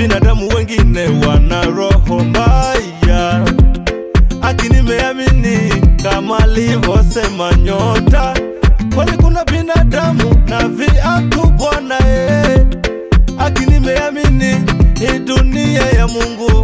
binadamu wengine wana roho mbaya, ati nimeamini kama alivyosema nyota, kwani kuna binadamu na viatu bwana, eh, ati nimeamini hii dunia ya Mungu.